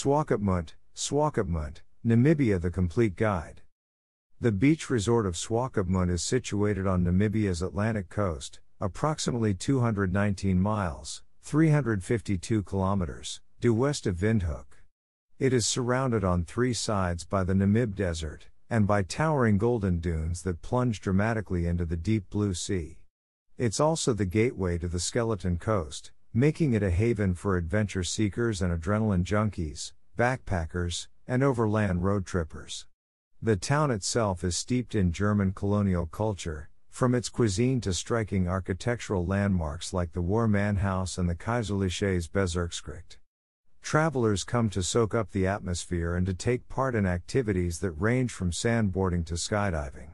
Swakopmund, Swakopmund, Namibia The Complete Guide. The beach resort of Swakopmund is situated on Namibia's Atlantic coast, approximately 219 miles, 352 kilometers, due west of Windhoek. It is surrounded on three sides by the Namib Desert, and by towering golden dunes that plunge dramatically into the deep blue sea. It's also the gateway to the Skeleton Coast, making it a haven for adventure seekers and adrenaline junkies, backpackers, and overland road trippers. The town itself is steeped in German colonial culture, from its cuisine to striking architectural landmarks like the Woermannhaus and the Kaiserliches Bezirksgericht. Travelers come to soak up the atmosphere and to take part in activities that range from sandboarding to skydiving.